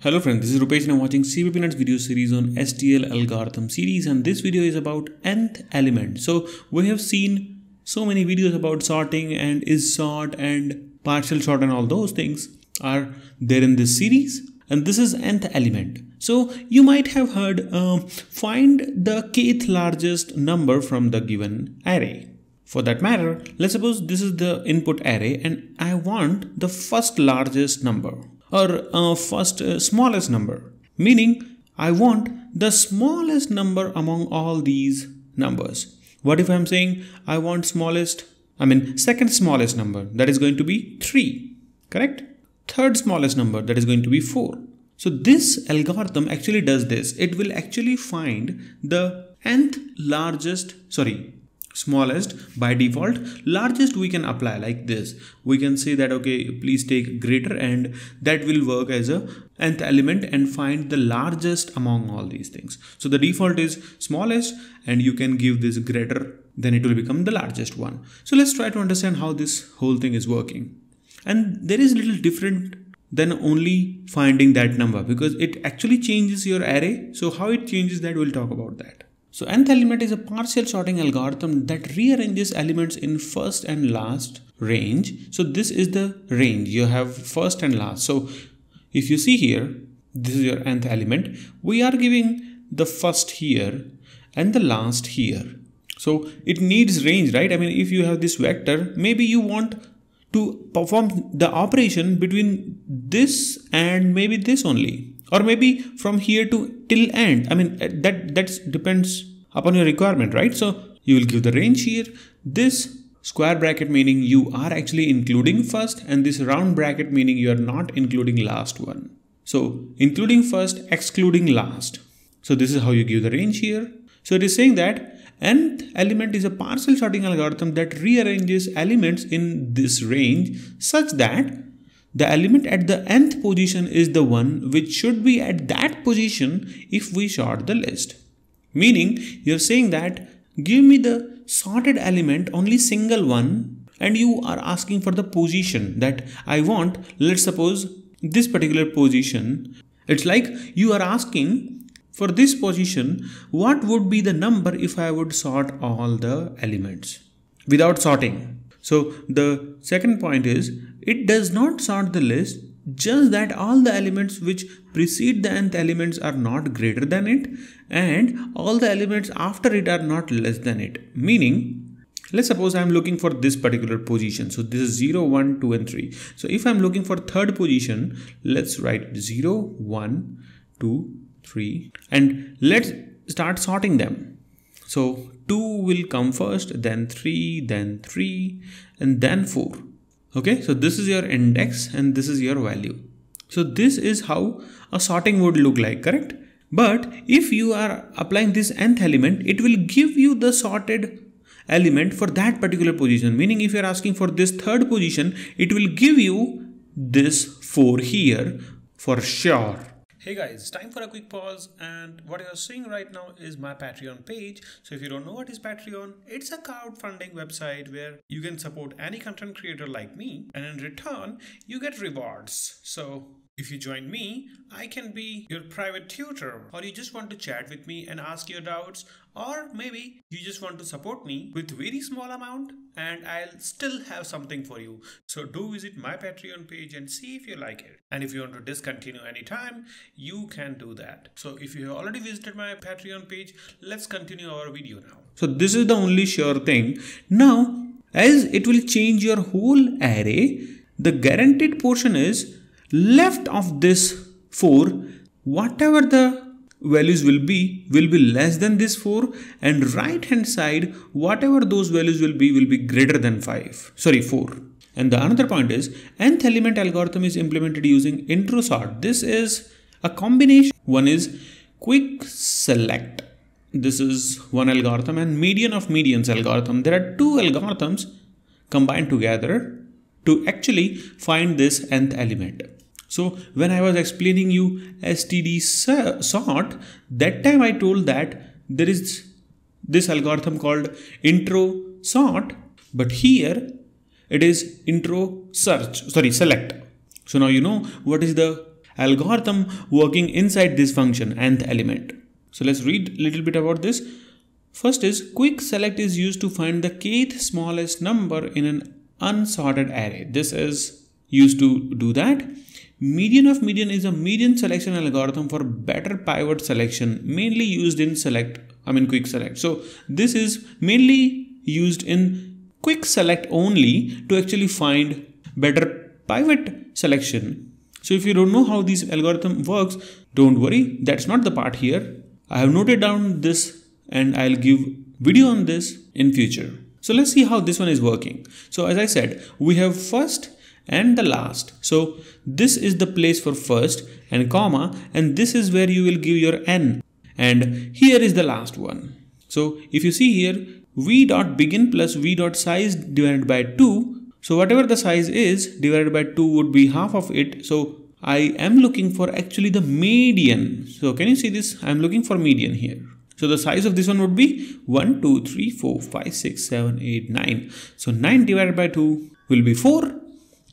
Hello friends, this is Rupesh and I'm watching CppNuts video series on STL algorithm series and this video is about nth element. So we have seen so many videos about sorting and is sort and partial sort and all those things are there in this series and this is nth element. So you might have heard uh, find the kth largest number from the given array. For that matter, let's suppose this is the input array and I want the first largest number or uh, first uh, smallest number meaning I want the smallest number among all these numbers. What if I'm saying I want smallest, I mean second smallest number that is going to be 3, correct? Third smallest number that is going to be 4. So this algorithm actually does this. It will actually find the nth largest, sorry, smallest by default largest we can apply like this. We can say that okay please take greater and that will work as a nth element and find the largest among all these things. So the default is smallest and you can give this greater then it will become the largest one. So let's try to understand how this whole thing is working. And there is little different than only finding that number because it actually changes your array. So how it changes that we'll talk about that so nth element is a partial sorting algorithm that rearranges elements in first and last range. So this is the range you have first and last. So if you see here, this is your nth element. We are giving the first here and the last here. So it needs range, right? I mean, if you have this vector, maybe you want to perform the operation between this and maybe this only or maybe from here to till end. I mean uh, that that depends upon your requirement right? So you will give the range here. This square bracket meaning you are actually including first and this round bracket meaning you are not including last one. So including first excluding last. So this is how you give the range here. So it is saying that nth element is a partial sorting algorithm that rearranges elements in this range such that the element at the nth position is the one which should be at that position if we sort the list. Meaning you're saying that give me the sorted element only single one and you are asking for the position that I want. Let's suppose this particular position. It's like you are asking for this position what would be the number if I would sort all the elements? Without sorting so the second point is it does not sort the list just that all the elements which precede the nth elements are not greater than it and all the elements after it are not less than it. Meaning, let's suppose I'm looking for this particular position. So this is 0, 1, 2 and 3. So if I'm looking for third position, let's write 0, 1, 2, 3 and let's start sorting them. So 2 will come first, then 3, then 3 and then 4 okay so this is your index and this is your value. So this is how a sorting would look like correct? But if you are applying this nth element it will give you the sorted element for that particular position. Meaning if you're asking for this third position it will give you this 4 here for sure Hey guys, time for a quick pause and what you're seeing right now is my Patreon page. So if you don't know what is Patreon, it's a crowdfunding website where you can support any content creator like me and in return you get rewards. So if you join me, I can be your private tutor, or you just want to chat with me and ask your doubts, or maybe you just want to support me with very small amount and I'll still have something for you. So do visit my Patreon page and see if you like it. And if you want to discontinue anytime, you can do that. So if you have already visited my Patreon page, let's continue our video now. So this is the only sure thing. Now, as it will change your whole array, the guaranteed portion is left of this 4 whatever the values will be will be less than this 4 and right hand side whatever those values will be will be greater than 5 sorry 4 and the another point is nth element algorithm is implemented using intro sort this is a combination. One is quick select. This is one algorithm and median of medians algorithm. There are two algorithms combined together to actually find this nth element so when I was explaining you STD sort, that time I told that there is this algorithm called intro sort, but here it is intro search, sorry, select. So now you know what is the algorithm working inside this function nth element. So let's read a little bit about this. First is quick select is used to find the kth smallest number in an unsorted array. This is used to do that. Median of median is a median selection algorithm for better pivot selection mainly used in select I mean quick select. So this is mainly used in quick select only to actually find better pivot selection. So if you don't know how this algorithm works, don't worry, that's not the part here. I have noted down this and I'll give video on this in future. So let's see how this one is working. So as I said, we have first and the last. So this is the place for first and comma and this is where you will give your n and here is the last one. So if you see here v dot begin plus v dot size divided by 2 so whatever the size is divided by 2 would be half of it. So I am looking for actually the median. So can you see this? I'm looking for median here. So the size of this one would be 1, 2, 3, 4, 5, 6, 7, 8, 9. So 9 divided by 2 will be 4.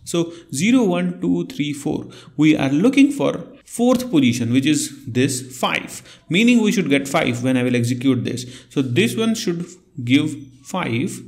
So 0, 1, 2, 3, 4. We are looking for fourth position which is this 5. Meaning we should get 5 when I will execute this. So this one should give 5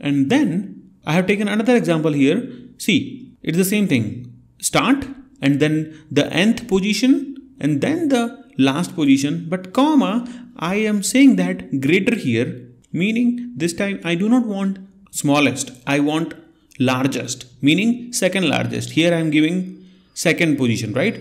and then I have taken another example here. See, it's the same thing. Start and then the nth position and then the last position but comma I am saying that greater here meaning this time I do not want smallest I want largest meaning second largest. Here I am giving second position right?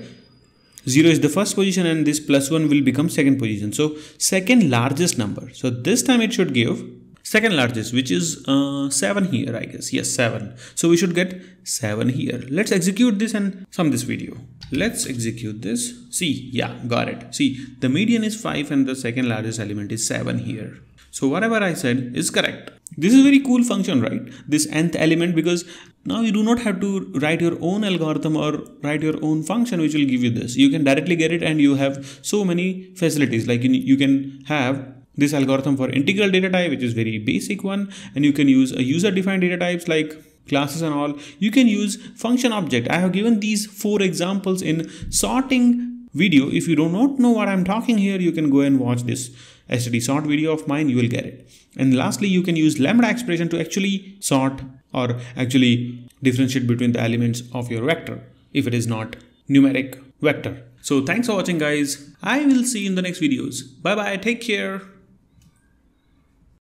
0 is the first position and this plus 1 will become second position. So second largest number. So this time it should give second largest which is uh, 7 here I guess. Yes 7 so we should get 7 here. Let's execute this and sum this video. Let's execute this. See yeah got it. See the median is 5 and the second largest element is 7 here. So whatever I said is correct this is a very cool function, right? This nth element because now you do not have to write your own algorithm or write your own function which will give you this. You can directly get it and you have so many facilities like you can have this algorithm for integral data type which is very basic one and you can use a user defined data types like classes and all. You can use function object. I have given these four examples in sorting video. If you do not know what I'm talking here, you can go and watch this std sort video of mine, you will get it. And lastly, you can use lambda expression to actually sort or actually differentiate between the elements of your vector if it is not numeric vector. So thanks for watching guys. I will see you in the next videos. Bye bye. Take care.